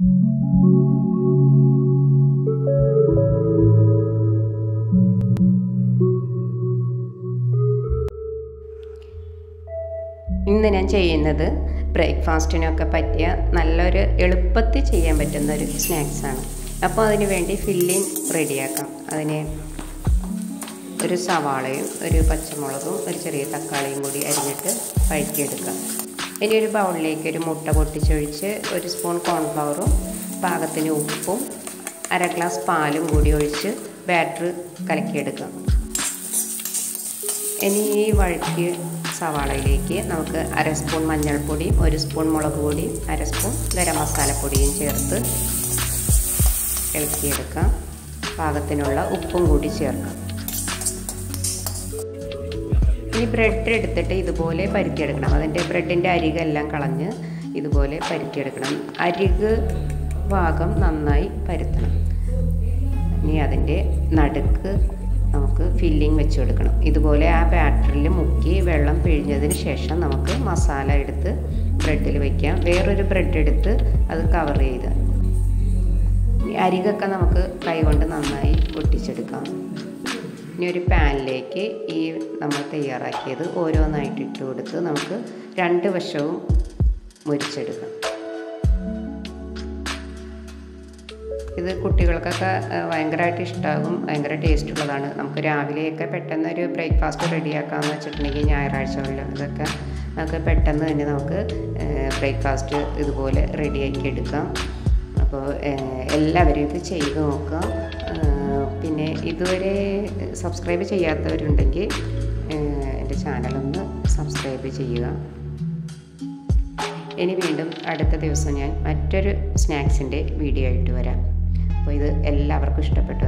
ഇന്ന് ഞാൻ ചെയ്യുന്നത് ബ്രേക്ക്ഫാസ്റ്റിനൊക്കെ പറ്റിയ നല്ലൊരു എളുപ്പത്തിൽ ചെയ്യാൻ പറ്റുന്ന ഒരു സ്നാക്സാണ് അപ്പോൾ അതിന് വേണ്ടി ഫില്ലിങ് റെഡിയാക്കാം. അതിന് ഒരു സവാളയും ഒരു പച്ചമുളകും ഒരു ചെറിയ തക്കാളിയും കൂടി അരിഞ്ഞിട്ട് വഴറ്റിയെടുക്കാം. ഇനി ഒരു ബൗളിലേക്ക് ഒരു മുട്ട പൊട്ടിച്ചൊഴിച്ച് ഒരു സ്പൂൺ കോൺഫ്ലവറും പാകത്തിന് ഉപ്പും അര ഗ്ലാസ് പാലും കൂടി ഒഴിച്ച് ബാറ്റർ കലക്കിയെടുക്കാം ഇനി ഈ വഴറ്റിയ സവാളയിലേക്ക് നമുക്ക് അര സ്പൂൺ മഞ്ഞൾപ്പൊടിയും ഒരു സ്പൂൺ മുളക് പൊടിയും അര സ്പൂൺ ഗരം മസാലപ്പൊടിയും ചേർത്ത് ഇളക്കിയെടുക്കാം. പാകത്തിനുള്ള ഉപ്പും കൂടി ചേർക്കാം. ഈ ബ്രെഡ് എടുത്തിട്ട് ഇതുപോലെ പരുത്തിയെടുക്കണം അതിന്റെ ബ്രെഡിന്റെ അരികെല്ലാം കളഞ്ഞ് ഇതുപോലെ പരുത്തിയെടുക്കണം അരിക് ഭാഗം നന്നായി പരുത്തണം. ഇനി അതിന്റെ നടുക്ക് നമുക്ക് ഫില്ലിംഗ് വെച്ച് കൊടുക്കണം. ഇതുപോലെ ആ ബാറ്ററിൽ മുക്കി വെള്ളം പിഴിഞ്ഞതിന് ശേഷം നമുക്ക് മസാല എടുത്ത് ബ്രെഡിൽ വയ്ക്കാം വേറൊരു ബ്രെഡ് എടുത്ത് അത് കവർ ചെയ്ത്. അരികൊക്കെ നമുക്ക് കൈകൊണ്ട് നന്നായി പൊട്ടിച്ചെടുക്കാം. ഇനി ഒരു പാനിലേക്ക് ഈ നമ്മൾ തയ്യാറാക്കിയത് ഓരോന്നായിട്ട് ഇട്ട് കൊടുത്ത് നമുക്ക് രണ്ട് വശവും മുരിച്ചെടുക്കാം. ഇത് കുട്ടികൾക്കൊക്കെ ഭയങ്കരമായിട്ട് ഇഷ്ടമാകും ഭയങ്കര ടേസ്റ്റ് ഉള്ളതാണ് നമുക്ക് രാവിലെയൊക്കെ പെട്ടെന്ന് ഒരു ബ്രേക്ക്ഫാസ്റ്റ് റെഡിയാക്കാമെന്ന് വെച്ചിട്ടുണ്ടെങ്കിൽ ഞായറാഴ്ചകളിലും ഇതൊക്കെ. നമുക്ക് പെട്ടെന്ന് തന്നെ നമുക്ക് ബ്രേക്ക്ഫാസ്റ്റ് ഇതുപോലെ റെഡിയാക്കി എടുക്കാം. അപ്പോൾ എല്ലാവരും ഇത് ചെയ്ത് നോക്കുക. പിന്നെ ഇതുവരെ സബ്സ്ക്രൈബ് ചെയ്യാത്തവരുണ്ടെങ്കിൽ എന്റെ ചാനലൊന്ന് സബ്സ്ക്രൈബ് ചെയ്യുക. ഇനി വീണ്ടും അടുത്ത ദിവസം ഞാൻ മറ്റൊരു സ്നാക്സിന്റെ വീഡിയോ ആയിട്ട് വരാം. അപ്പോൾ ഇത് എല്ലാവർക്കും ഇഷ്ടപ്പെട്ടു